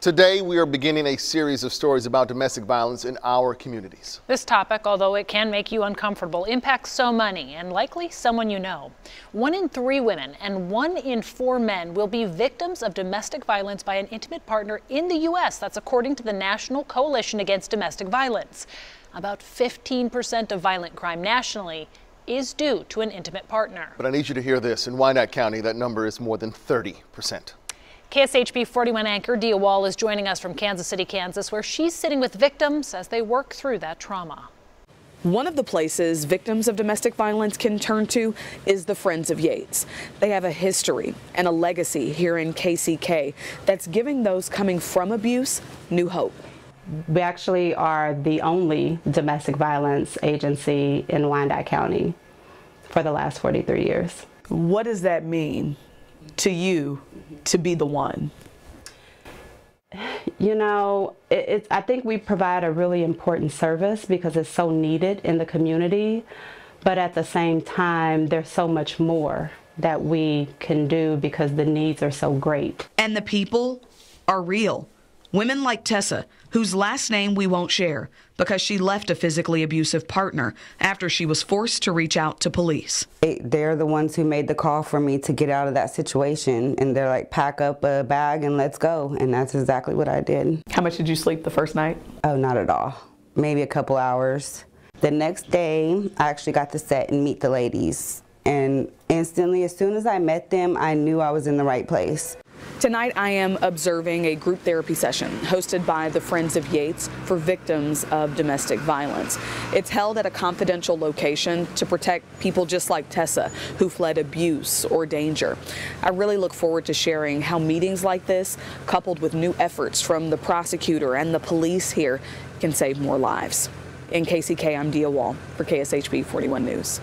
Today, we are beginning a series of stories about domestic violence in our communities. This topic, although it can make you uncomfortable, impacts so many and likely someone you know. One in three women and one in four men will be victims of domestic violence by an intimate partner in the U.S. That's according to the National Coalition Against Domestic Violence. About 15% of violent crime nationally is due to an intimate partner. But I need you to hear this. In Wyandotte County, that number is more than 30%. KSHB 41 anchor Dia Wall is joining us from Kansas City, Kansas, where she's sitting with victims as they work through that trauma. One of the places victims of domestic violence can turn to is the Friends of Yates. They have a history and a legacy here in KCK that's giving those coming from abuse new hope. We actually are the only domestic violence agency in Wyandotte County for the last 43 years. What does that mean to you to be the one? You know, it, I think we provide a really important service because it's so needed in the community, but at the same time, there's so much more that we can do because the needs are so great. And the people are real. Women like Tessa, whose last name we won't share because she left a physically abusive partner after she was forced to reach out to police. They're the ones who made the call for me to get out of that situation. And they're like, pack up a bag and let's go. And that's exactly what I did. How much did you sleep the first night? Oh, not at all. Maybe a couple hours. The next day, I actually got to set and meet the ladies. And instantly, as soon as I met them, I knew I was in the right place. Tonight, I am observing a group therapy session hosted by the Friends of Yates for victims of domestic violence. It's held at a confidential location to protect people just like Tessa who fled abuse or danger. I really look forward to sharing how meetings like this, coupled with new efforts from the prosecutor and the police here, can save more lives. In KCK, I'm Dia Wall for KSHB 41 News.